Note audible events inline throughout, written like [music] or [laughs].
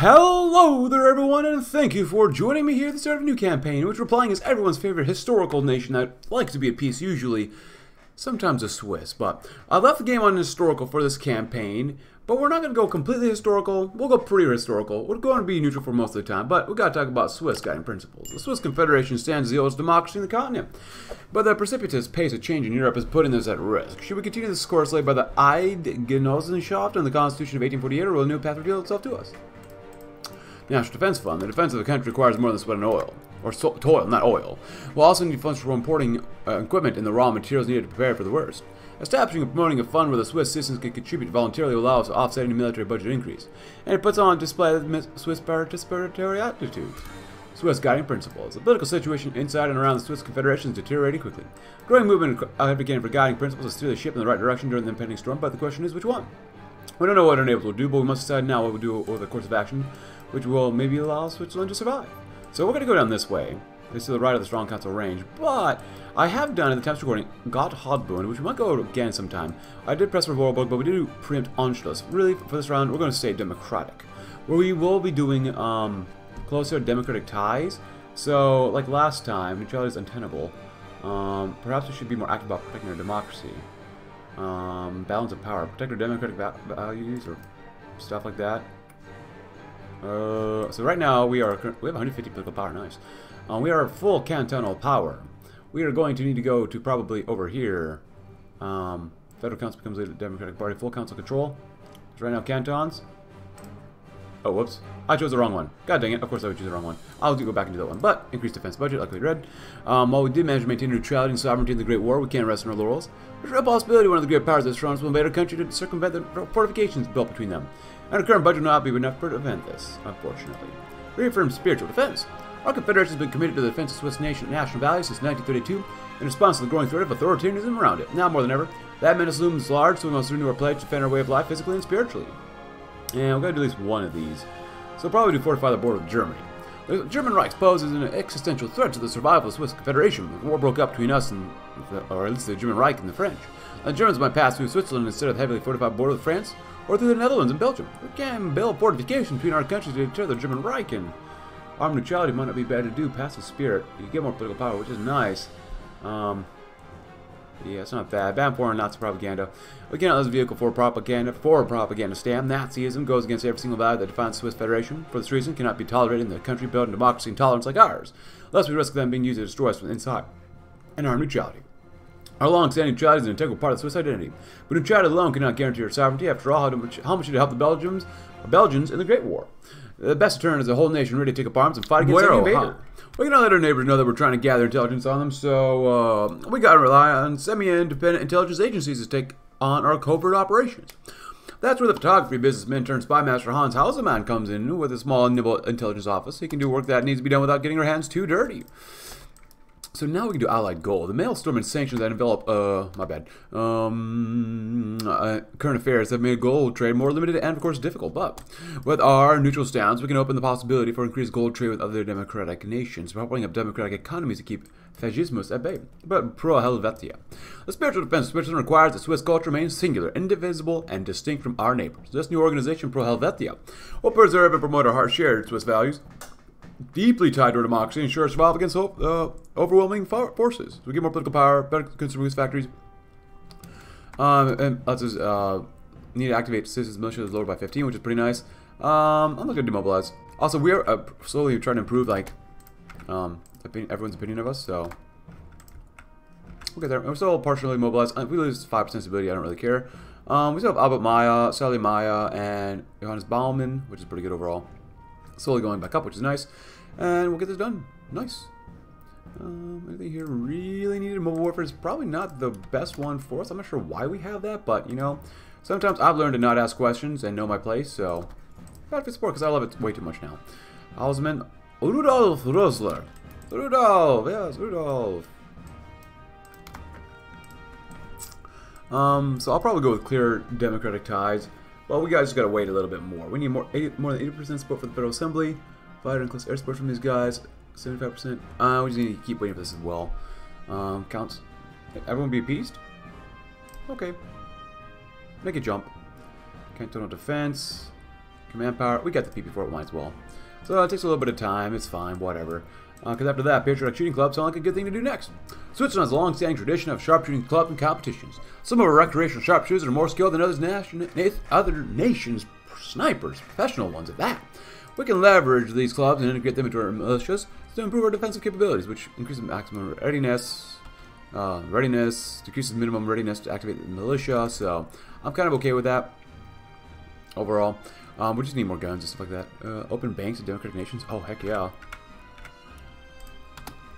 Hello there everyone and thank you for joining me here at the start of a new campaign which we're playing as everyone's favorite historical nation that likes to be at peace usually, sometimes the Swiss, but I left the game on historical for this campaign, but we're not going to go completely historical, we'll go pretty historical, we're going to be neutral for most of the time, but we've got to talk about Swiss guiding principles. The Swiss Confederation stands as the oldest democracy in the continent, but the precipitous pace of change in Europe is putting this at risk. Should we continue this course laid by the Eidgenossenschaft and the Constitution of 1848 or will a new path reveal itself to us? National Defense Fund. The defense of the country requires more than sweat and oil. Or so toil, not oil. We'll also need funds for importing uh, equipment and the raw materials needed to prepare for the worst. Establishing and promoting a fund where the Swiss citizens can contribute voluntarily will allow us to offset any military budget increase. And it puts on display the Swiss participatory attitude. Swiss guiding principles. The political situation inside and around the Swiss Confederation is deteriorating quickly. Growing movement advocating for guiding principles to steer the ship in the right direction during the impending storm, but the question is which one? We don't know what our neighbors will do, but we must decide now what we'll do over the course of action which will maybe allow Switzerland to survive. So we're going to go down this way. This is the right of the Strong Council range, but I have done in the of recording Gotthardbund, which we might go again sometime. I did press for Vorarlberg, but we did do preempt Anschluss. Really, for this round, we're going to stay democratic, where we will be doing um, closer democratic ties. So, like last time, neutrality is untenable. Um, perhaps we should be more active about protecting our democracy. Um, balance of power, protect our democratic values, or stuff like that. Uh, so right now we are we have 150 political power. Nice. Um, we are full cantonal power. We are going to need to go to probably over here. Um, Federal Council becomes a Democratic Party. Full council control. So right now cantons. Oh, whoops. I chose the wrong one. God dang it. Of course I would choose the wrong one. I'll go back and do that one. But, increased defense budget, we read. Um, while we did manage to maintain neutrality and sovereignty in the Great War, we can't rest on our laurels. There's a possibility one of the great powers that surrounds will invade our country to circumvent the fortifications built between them and our current budget will not be enough to prevent this, unfortunately. Reaffirm spiritual defense. Our Confederation has been committed to the defense of Swiss nation and national values since 1932 in response to the growing threat of authoritarianism around it. Now more than ever, that menace looms large, so we must renew our pledge to defend our way of life physically and spiritually. And we're going to do at least one of these. So we'll probably do fortify the border with Germany. The German Reich poses an existential threat to the survival of the Swiss Confederation. The war broke up between us and, or at least the German Reich and the French. The Germans might pass through Switzerland instead of the heavily fortified border with France, or through the Netherlands and Belgium. We can build fortifications between our countries to deter the German Reich, and armed neutrality might not be bad to do past the spirit. You get more political power, which is nice. Um, yeah, it's not bad. Bad foreign Nazi propaganda. Again, a vehicle for propaganda, for propaganda stamp. Nazism goes against every single value that defines the Swiss Federation. For this reason, cannot be tolerated in the country built on democracy and tolerance like ours, lest we risk them being used to destroy us from inside. And armed neutrality. Our long-standing neutrality is an integral part of the Swiss identity. But neutrality alone cannot guarantee our sovereignty. After all, how much, how much did it help the Belgians, Belgians in the Great War? The best turn is a whole nation ready to take up arms and fight against any invader. Huh? We cannot let our neighbors know that we're trying to gather intelligence on them, so uh, we gotta rely on semi-independent intelligence agencies to take on our covert operations. That's where the photography businessman turned spy master Hans Hausamann comes in with a small and nimble intelligence office. He can do work that needs to be done without getting our hands too dirty. So now we can do Allied Gold. The maelstrom and sanctions that envelop, uh, my bad, um, uh, current affairs have made gold trade more limited and, of course, difficult. But with our neutral stance, we can open the possibility for increased gold trade with other democratic nations, propping up democratic economies to keep fascismus at bay. But pro Helvetia. The spiritual defense of Switzerland requires that Swiss culture remains singular, indivisible, and distinct from our neighbors. This new organization, Pro Helvetia, will preserve and promote our shared Swiss values deeply tied to our democracy ensure survival against uh, overwhelming forces. So we get more political power, better consumer goods factories. Um, and us uh, need to activate citizens militia is lowered by 15, which is pretty nice. Um, I'm not gonna demobilize. Also, we are uh, slowly trying to improve like um, opinion, everyone's opinion of us. So we'll get there. We're still partially mobilized. If we lose five percent stability, I don't really care. Um, we still have Albert Meyer, Sally Maya, and Johannes Baumann, which is pretty good overall slowly going back up, which is nice. And we'll get this done. Nice. Um, anything here really needed? Mobile Warfare is probably not the best one for us. I'm not sure why we have that, but, you know, sometimes I've learned to not ask questions and know my place, so... Gotta fit support, because I love it way too much now. Hausamann, Rudolf Rosler. Rudolf, yes, Rudolf. Um, so I'll probably go with clear democratic ties. Well, we guys just gotta wait a little bit more. We need more 80, more than 80% support for the Federal Assembly. Fighter and close air support from these guys. 75%. Uh, we just need to keep waiting for this as well. Um, counts. Everyone be appeased? Okay. Make a jump. Can't turn Cantonal defense. command power. We got the PP for it, might as well. So it takes a little bit of time. It's fine, whatever. Because uh, after that, patriotic shooting clubs sound like a good thing to do next. Switzerland has a long-standing tradition of sharpshooting clubs and competitions. Some of our recreational sharpshooters are more skilled than others nation, other nations' snipers, professional ones at that. We can leverage these clubs and integrate them into our militias to improve our defensive capabilities, which increases maximum readiness, uh, readiness, decreases minimum readiness to activate the militia. So I'm kind of okay with that overall. Um, we just need more guns and stuff like that. Uh, open banks of democratic nations. Oh heck yeah.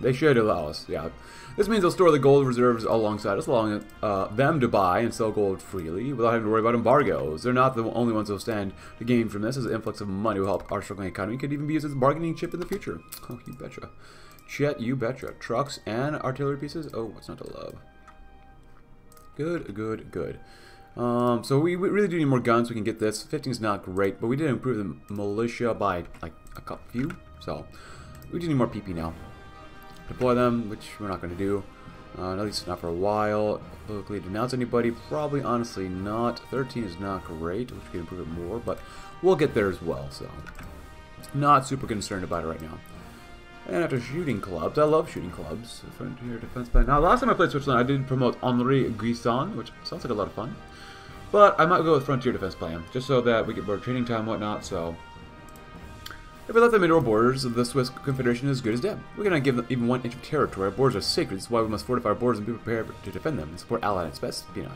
They should allow us, yeah. This means they'll store the gold reserves alongside us, allowing uh, them to buy and sell gold freely without having to worry about embargoes. They're not the only ones who'll stand to gain from this, as the influx of money will help our struggling economy. Could even be used as a bargaining chip in the future. [laughs] Oh, you betcha. Chet, you betcha. Trucks and artillery pieces? Oh, what's not to love? Good, good, good. Um, so we, we, really do need more guns. We can get this. 15 is not great, but we did improve the militia by like a couple few. So we do need more PP now deploy them, which we're not going to do. Uh, at least not for a while. Publicly denounce anybody? Probably, honestly, not. 13 is not great, which we can improve it more, but we'll get there as well, so. Not super concerned about it right now. And after shooting clubs, I love shooting clubs. Frontier Defense Plan. Now, last time I played Switzerland, I did promote Henri Guisan, which sounds like a lot of fun. But I might go with Frontier Defense Plan, just so that we get more training time and whatnot, so if we let them into our borders, the Swiss Confederation is as good as dead. We cannot give them even one inch of territory. Our borders are sacred. This is why we must fortify our borders and be prepared to defend them and support allied espionage.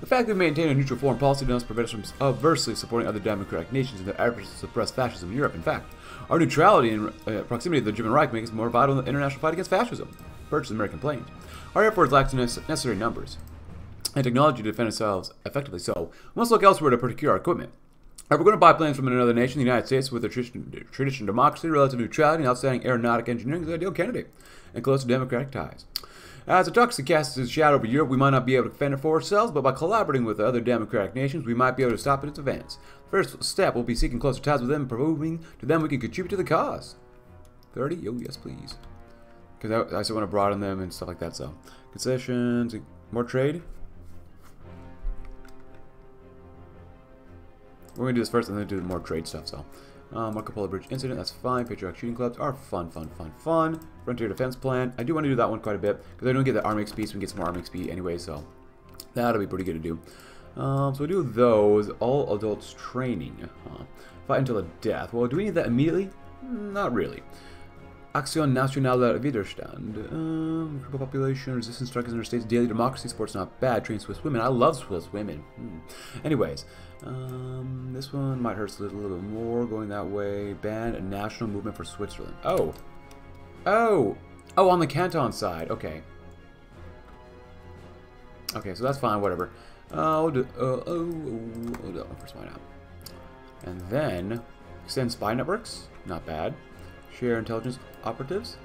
The fact that we maintain a neutral foreign policy does not prevent us from adversely supporting other democratic nations in their efforts to suppress fascism in Europe. In fact, our neutrality and uh, proximity to the German Reich makes us more vital in the international fight against fascism. Purchase American planes. Our air force lacks necessary numbers and technology to defend ourselves effectively, so we must look elsewhere to procure our equipment. Are we going to buy planes from another nation, the United States, with a tradition, tradition democracy, relative neutrality, and outstanding aeronautic engineering is the ideal candidate, and close to democratic ties. As the toxic casts its shadow over Europe, we might not be able to defend it for ourselves, but by collaborating with other democratic nations, we might be able to stop its advance. First step will be seeking closer ties with them, proving to them we can contribute to the cause. 30? Oh, yes, please. Because I, I still want to broaden them and stuff like that, so. Concessions, more trade. We're to do this first and then do more trade stuff, so. Um, Marco Polo Bridge Incident, that's fine. Patriotic Shooting Clubs are fun, fun, fun, fun. Frontier Defense Plan, I do want to do that one quite a bit, because I don't get the Army XP, so we can get some more Army XP anyway, so that'll be pretty good to do. Um, so we do those, all adults training. Fight until the death. Well, do we need that immediately? Not really. Action Nationale Widerstand. Um, population, resistance strikers in our states, daily democracy, sports not bad, train Swiss women. I love Swiss women. Hmm. Anyways, um, this one might hurt a little, little bit more going that way. Ban a national movement for Switzerland. Oh. Oh. Oh, on the canton side. Okay. Okay, so that's fine, whatever. Do, uh, oh, oh, do that one first, why not? And then, extend spy networks. Not bad. Share intelligence operatives.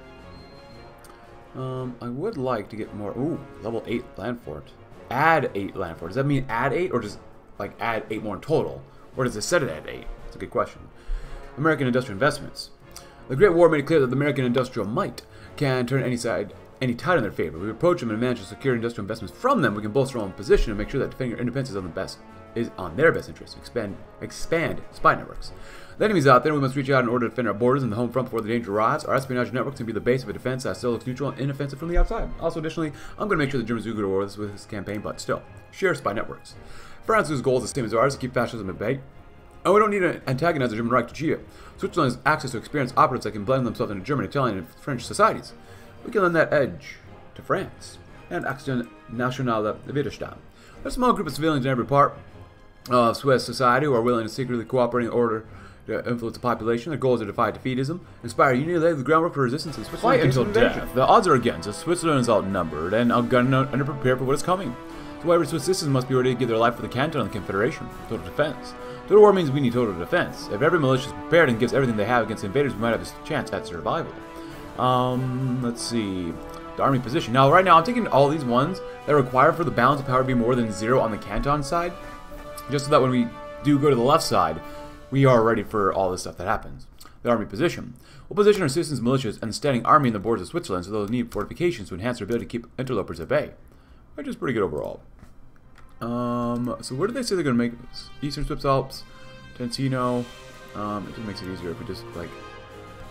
Um, I would like to get more. Ooh, level 8 land fort. Add 8 land fort. Does that mean add 8 or just like add 8 more in total? Or does it set it at 8? It's a good question. American industrial investments. The Great War made it clear that the American industrial might can turn any side any tide in their favor. We approach them and manage to secure industrial investments from them. We can bolster our own position and make sure that defending our independence is on the best is on their best interest. Expand expand spy networks. The enemy's out there, we must reach out in order to defend our borders and the home front before the danger arrives. Our espionage networks can be the base of a defense that still looks neutral and inoffensive from the outside. Also, additionally, I'm going to make sure the Germans do good war with this campaign, but still, share spy networks. France's goal is the same as ours to keep fascism at bay. And we don't need to antagonize the German Reich to achieve it. Switzerland has access to experienced operatives that can blend themselves into German, Italian, and French societies. We can lend that edge to France and Action Nationale Widerstand. There's a small group of civilians in every part of Swiss society who are willing to secretly cooperate in order to influence the population. Their goal is to defy defeatism, inspire unity, lay the groundwork for resistance in Switzerland. Fight until death. The odds are against us. Switzerland is outnumbered and underprepared for what is coming. So every Swiss citizen must be ready to give their life for the canton and the Confederation. Total defense. Total war means we need total defense. If every militia is prepared and gives everything they have against invaders, we might have a chance at survival. Um, let's see. The army position. Now, right now, I'm taking all these ones that require for the balance of power to be more than zero on the canton side, just so that when we do go to the left side, we are ready for all the stuff that happens. The army position. We'll position our citizens, militias, and standing army in the borders of Switzerland so they'll need fortifications to enhance their ability to keep interlopers at bay. Which is pretty good overall. Um, so where did they say they're going to make Eastern Swiss Alps? Ticino. Um, it just makes it easier if we just, like,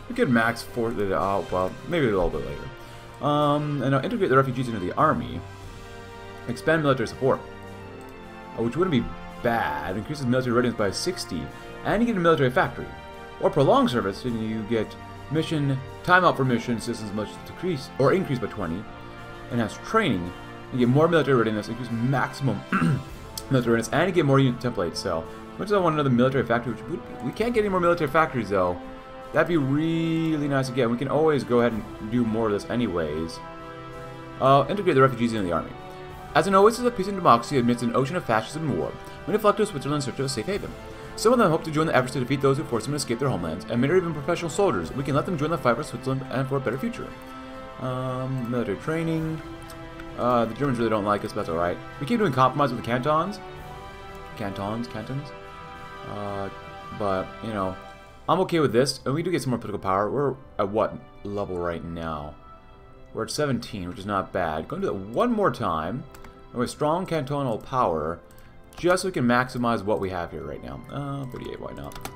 we could max for it out, well, maybe a little bit later. Um, and now integrate the refugees into the army. Expand military support, uh, which wouldn't be bad. Increases military readiness by 60, and you get a military factory. Or prolong service, and you get mission timeout for mission systems much decrease or increase by 20. And has training, you get more military readiness, increase maximum [clears throat] military readiness, and get more unit templates. So, much as I want another military factory, which we, we can't get any more military factories though. That'd be really nice get. We can always go ahead and do more of this anyways. Uh, integrate the refugees into the army. As an oasis of peace and democracy amidst an ocean of fascism and war, many flock to Switzerland in search of a safe haven. Some of them hope to join the efforts to defeat those who force them to escape their homelands, and many are even professional soldiers. We can let them join the fight for Switzerland and for a better future. Um, military training. Uh, the Germans really don't like us, but that's alright. We keep doing compromise with the cantons. Cantons, cantons. Uh, but, you know, I'm okay with this. And we do get some more political power. We're at what level right now? We're at 17, which is not bad. Going to do that one more time. And with strong cantonal power, just so we can maximize what we have here right now. Uh, 38, why not?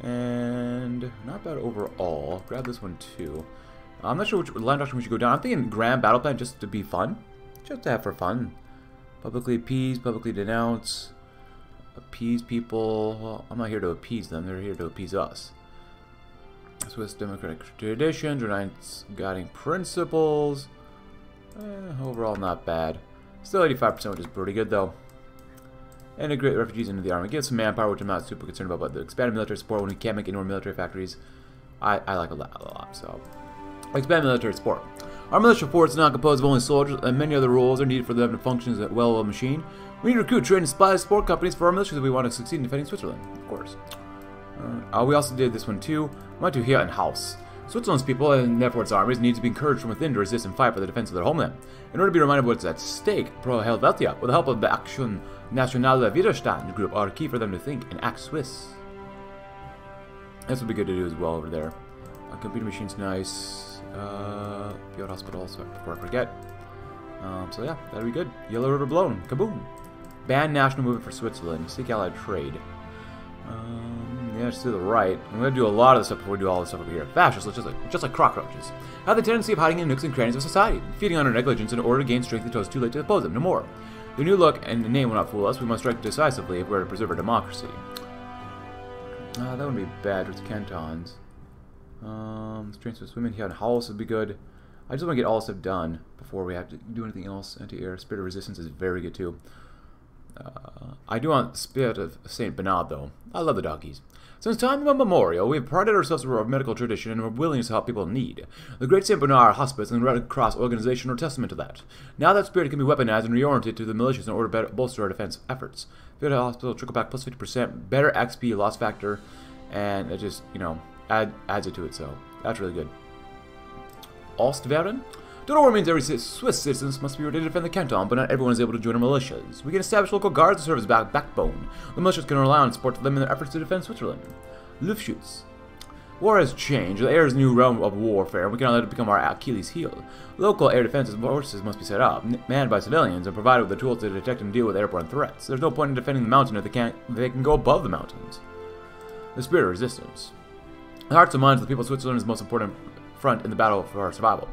And not bad overall. Grab this one too. I'm not sure which line doctrine we should go down. I'm thinking Grand Battle Plan just to be fun. Just to have for fun. Publicly appease, publicly denounce. Appease people. Well, I'm not here to appease them. They're here to appease us. Swiss democratic traditions, renounce guiding principles. Eh, overall, not bad. Still 85%, which is pretty good, though. Integrate refugees into the army. Get some manpower, which I'm not super concerned about, but the expanded military support when we can't make more military factories, I, I like a lot, a lot, so. Expand military support. Our militia force is not composed of only soldiers, and many other roles are needed for them to function as a well-oiled machine. We need to recruit, train, and supply support companies for our militias if we want to succeed in defending Switzerland, of course. Uh, we also did this one too. We went to Heer und Haus. Switzerland's people, and therefore its armies, need to be encouraged from within to resist and fight for the defense of their homeland. In order to be reminded of what's at stake, Pro Helvetia, with the help of the Action Nationale Widerstand group, are key for them to think and act Swiss. This would be good to do as well over there. A computer machine's nice. Uh, Field Hospital, so before I forget. Um, so yeah, that'd be good. Yellow River blown. Kaboom! Ban national movement for Switzerland. Seek allied trade. Um, yeah, just to the right. I'm to do a lot of this stuff before we do all this stuff over here. Fascists, just like, just like cockroaches, have the tendency of hiding in nooks and crannies of society, feeding on our negligence in order to gain strength until it's too late to oppose them. No more. The new look and the name will not fool us. We must strike decisively if we're to preserve our democracy. Uh, that wouldn't be bad with cantons. Um, strength with women Heer und Haus would be good. I just want to get all this stuff done before we have to do anything else. Anti-air spirit of resistance is very good too. Uh, I do want Spirit of Saint Bernard, though. I love the doggies. Since time immemorial, we have prided ourselves on our medical tradition and our willingness to help people in need. The Great St. Bernard Hospice and Red Cross organization are testament to that. Now that spirit can be weaponized and reoriented to the militias in order to better bolster our defense efforts. Spirit Hospital trickle back plus 50%, better XP loss factor, and it just, you know, add, adds it to it, so that's really good. Ortswehren? Donor means every Swiss citizen must be ready to defend the canton, but not everyone is able to join our militias. We can establish local guards to serve as back backbone. The militias can rely on support to them in their efforts to defend Switzerland. Luftschutz. War has changed. The air is a new realm of warfare, and we cannot let it become our Achilles heel. Local air defense forces must be set up, manned by civilians, and provided with the tools to detect and deal with airborne threats. There's no point in defending the mountain if they can't if they can go above the mountains. The spirit of resistance. The hearts and minds of the people of Switzerland is the most important front in the battle for our survival.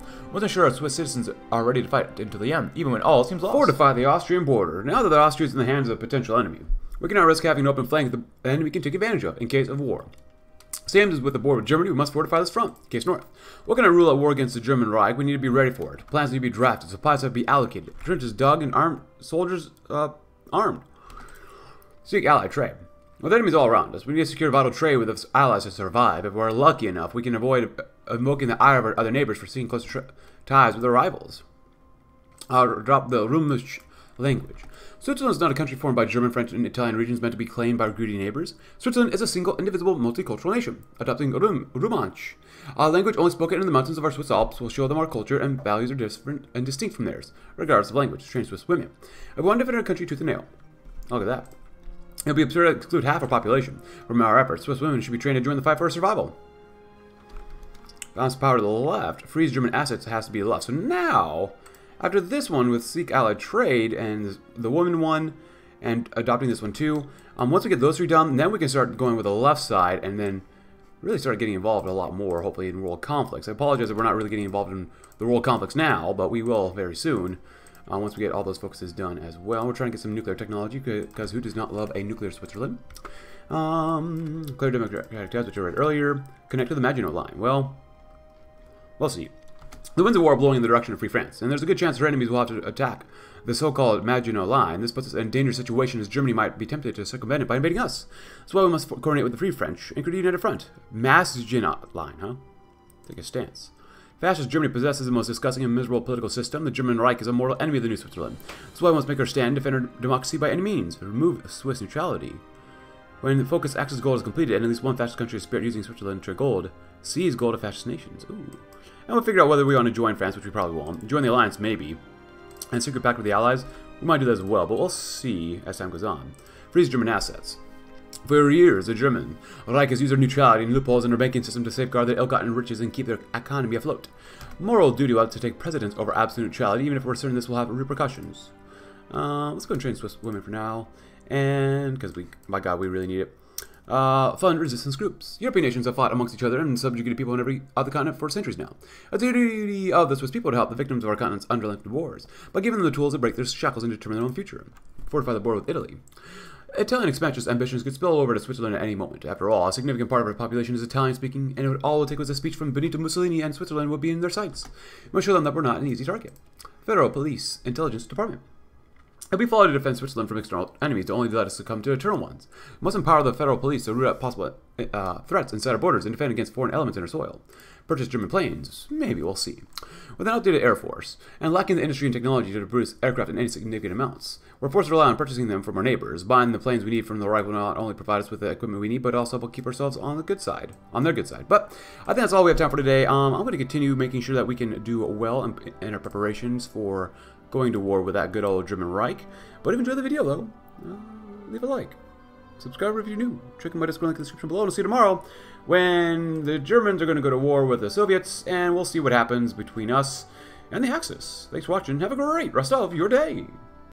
Sure our Swiss citizens are ready to fight until the end, even when all seems lost. Fortify the Austrian border. Now that the Austria is in the hands of a potential enemy, we cannot risk having an open flank that the enemy can take advantage of in case of war. Same as with the border with Germany, we must fortify this front, case north. What can I rule out war against the German Reich? We need to be ready for it. Plans need to be drafted, supplies have to be allocated, trenches dug, and armed soldiers uh, armed. Seek allied trade. With enemies all around us, we need to secure vital trade with the allies to survive. If we're lucky enough, we can avoid invoking the ire of our other neighbors for seeking close ties with our rivals. I'll drop the Romish language. Switzerland is not a country formed by German, French, and Italian regions meant to be claimed by greedy neighbors. Switzerland is a single, indivisible, multicultural nation, adopting Rum, Romansch. A language only spoken in the mountains of our Swiss Alps will show them our culture and values are different and distinct from theirs, regardless of language. Trained Swiss women. Want to defend our country tooth and nail. Look at that. It would be absurd to exclude half our population from our efforts. Swiss women should be trained to join the fight for survival. Balance power to the left. Freeze German assets has to be left. So now, after this one with Seek Allied Trade and the woman one and adopting this one too. Um, once we get those three done, then we can start going with the left side and then really start getting involved a lot more, hopefully, in world conflicts. I apologize that we're not really getting involved in the world conflicts now, but we will very soon. Uh, once we get all those focuses done as well. We're trying to get some nuclear technology, because who does not love a nuclear Switzerland? Um, clear democratic test, which I read earlier. Connect to the Maginot Line. Well, we'll see. The winds of war are blowing in the direction of Free France, and there's a good chance our enemies will have to attack the so-called Maginot Line. This puts us in a dangerous situation as Germany might be tempted to circumvent it by invading us. That's why we must coordinate with the Free French and create a united front. Maginot Line, huh? Take a stance. Fascist Germany possesses the most disgusting and miserable political system. The German Reich is a mortal enemy of the new Switzerland. That's why we must make our stand, defend our democracy by any means, remove Swiss neutrality. When the focus Axis goal is completed, and at least one fascist country is spared using Switzerland to gold, seize gold of fascist nations. Ooh. And we'll figure out whether we want to join France, which we probably won't. Join the alliance, maybe. And secret pact with the allies, we might do that as well, but we'll see as time goes on. Freeze German assets. For years, the German Reich has used their neutrality and loopholes in their banking system to safeguard their ill-gotten riches and keep their economy afloat. Moral duty ought to take precedence over absolute neutrality, even if we're certain this will have repercussions. Uh, let's go and train Swiss women for now. And, because we, my god, we really need it. Uh, fund resistance groups. European nations have fought amongst each other and subjugated people on every other continent for centuries now. It's the duty of the Swiss people to help the victims of our continent's unrelenting wars, by giving them the tools to break their shackles and determine their own future. Fortify the border with Italy. Italian expansionist ambitions could spill over to Switzerland at any moment. After all, a significant part of our population is Italian-speaking, and it would all it would take was a speech from Benito Mussolini, and Switzerland would be in their sights. We must show them that we're not an easy target. Federal Police Intelligence Department. If we follow to defend Switzerland from external enemies to only let us succumb to internal ones, we must empower the federal police to root out possible uh, threats inside our borders and defend against foreign elements in our soil. Purchase German planes? Maybe, we'll see. With an outdated air force, and lacking the industry and technology to produce aircraft in any significant amounts, we're forced to rely on purchasing them from our neighbors. Buying the planes we need from the right will not only provide us with the equipment we need, but also will keep ourselves on the good side, on their good side. But I think that's all we have time for today. Um, I'm going to continue making sure that we can do well in, in our preparations for going to war with that good old German Reich. But if you enjoyed the video, though, uh, leave a like. Subscribe if you're new. Check out my Discord link in the description below, and I'll see you tomorrow when the Germans are going to go to war with the Soviets, and we'll see what happens between us and the Axis. Thanks for watching. Have a great rest of your day.